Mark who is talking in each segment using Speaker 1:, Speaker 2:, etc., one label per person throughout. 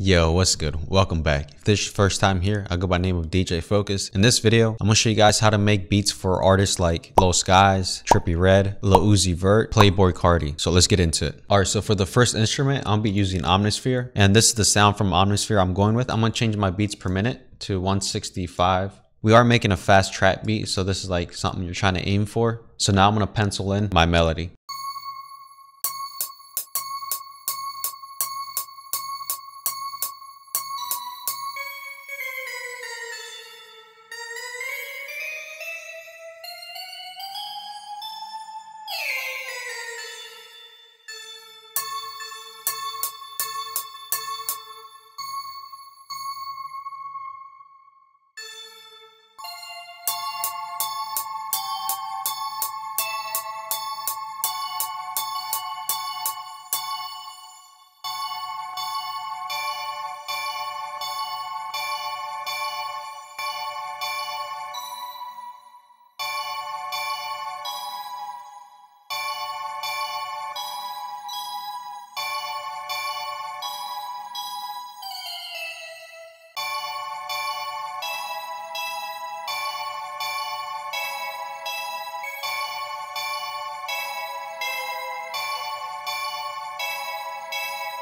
Speaker 1: Yo, what's good? Welcome back. If this is your first time here, I go by name of DJ Focuz. In this video, I'm gonna show you guys how to make beats for artists like Lil Skies, Trippie Redd, Lil Uzi Vert, Playboi Carti. So let's get into it. Alright, so for the first instrument, I'll be using Omnisphere. And this is the sound from Omnisphere I'm going with. I'm gonna change my beats per minute to 165. We are making a fast trap beat, so this is like something you're trying to aim for. So now I'm gonna pencil in my melody.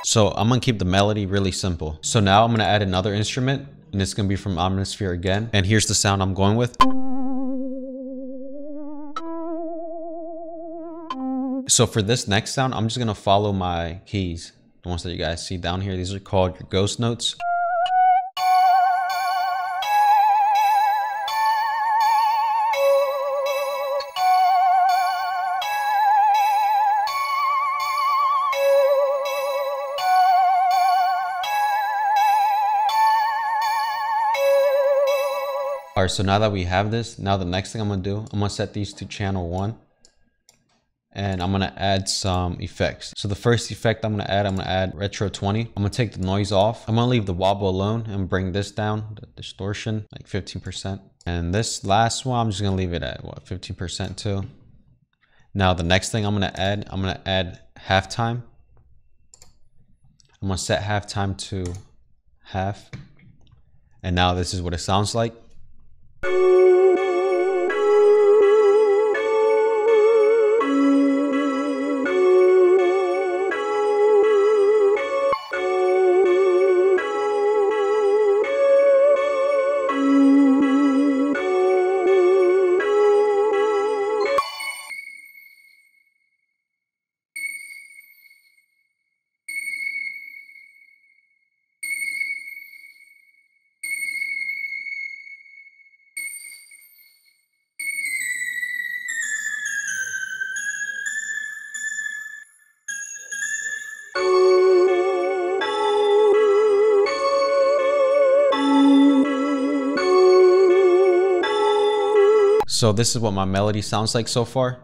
Speaker 1: So I'm gonna keep the melody really simple. So now I'm gonna add another instrument and it's gonna be from Omnisphere again. And here's the sound I'm going with. So for this next sound, I'm just gonna follow my keys. The ones that you guys see down here, these are called your ghost notes. Right, so now that we have this, now the next thing I'm gonna do, I'm gonna set these to channel one and I'm gonna add some effects. So the first effect I'm gonna add, I'm gonna add retro 20. I'm gonna take the noise off. I'm gonna leave the wobble alone and bring this down, the distortion, like 15%. And this last one, I'm just gonna leave it at what, 15% too. Now the next thing I'm gonna add, I'm gonna add halftime. I'm gonna set halftime to half. And now this is what it sounds like. So this is what my melody sounds like so far.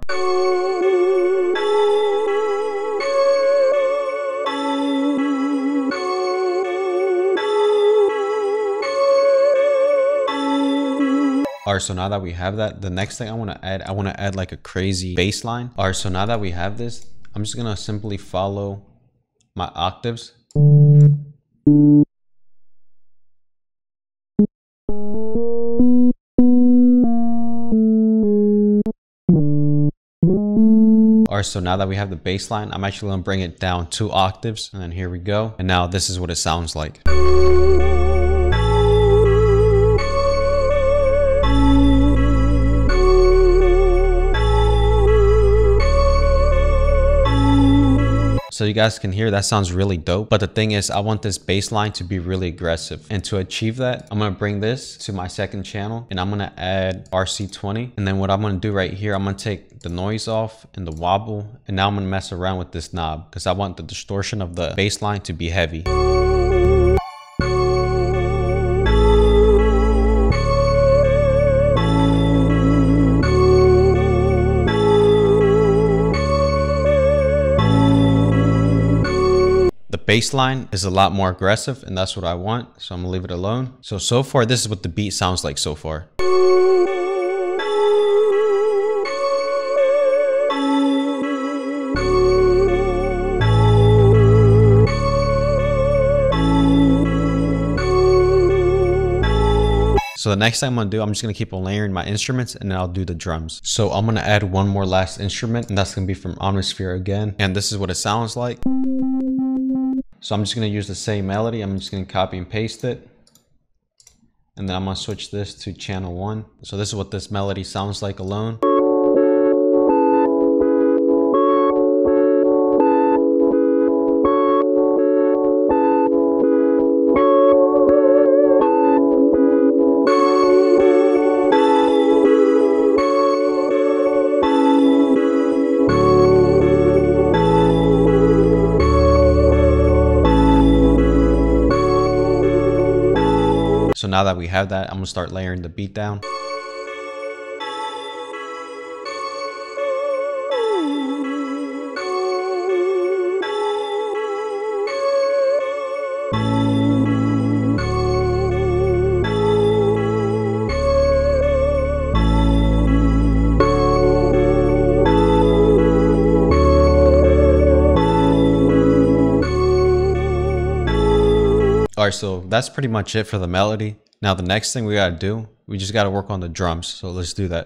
Speaker 1: Alright, so now that we have that, the next thing I want to add, I want to add like a crazy bass line. Alright, so now that we have this, I'm just going to simply follow my octaves. Alright, so now that we have the bass line, I'm actually to bring it down two octaves. And then here we go. And now this is what it sounds like. So you guys can hear that sounds really dope. But the thing is, I want this bass line to be really aggressive. And to achieve that, I'm gonna bring this to my second channel and I'm gonna add RC20. And then what I'm gonna do right here, I'm gonna take the noise off and the wobble. And now I'm gonna mess around with this knob because I want the distortion of the bass line to be heavy. baseline is a lot more aggressive and that's what I want. So I'm gonna leave it alone. So, so far, this is what the beat sounds like so far. So the next thing I'm gonna do, I'm just gonna keep on layering my instruments and then I'll do the drums. So I'm gonna add one more last instrument and that's gonna be from Omnisphere again. And this is what it sounds like. So I'm just gonna use the same melody. I'm just gonna copy and paste it. And then I'm gonna switch this to channel one. So this is what this melody sounds like alone. Now that we have that, I'm gonna start layering the beat down. All right, so that's pretty much it for the melody. Now the next thing we gotta do, we just gotta work on the drums. So let's do that.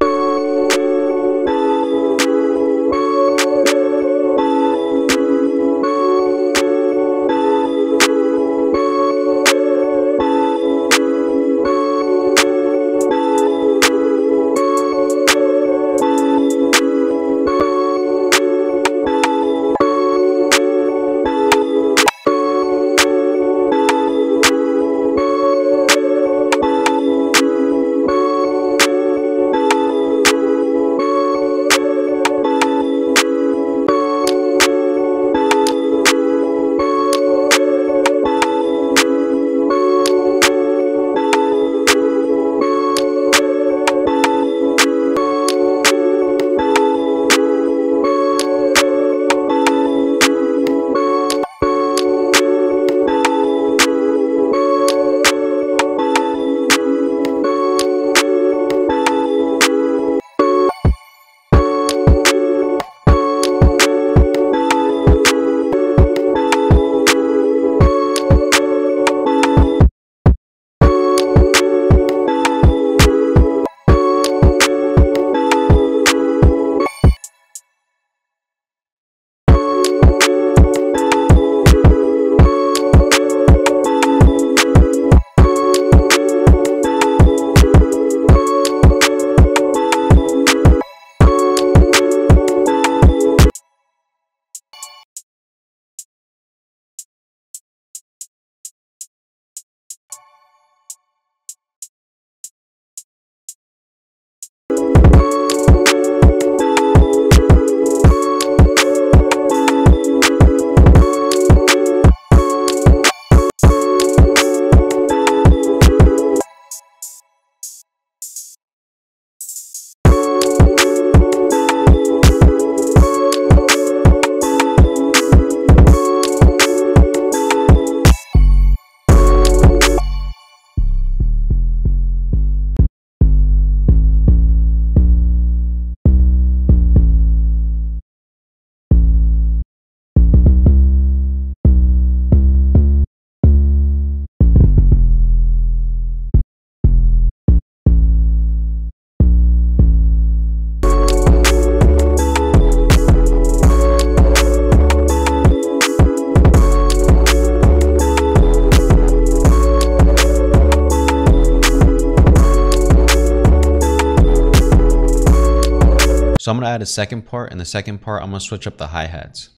Speaker 1: So I'm gonna add a second part and the second part, I'm gonna switch up the hi-hats.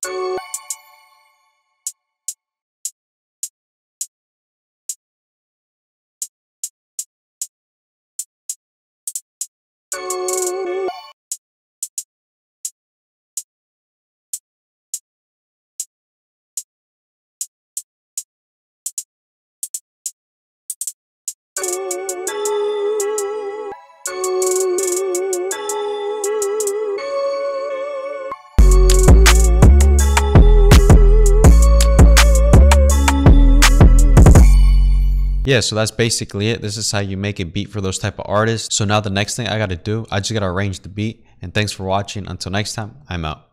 Speaker 1: Yeah so that's basically it. This is how you make a beat for those type of artists. So now the next thing i got to do i just got to arrange the beat. And thanks for watching. Until next time i'm out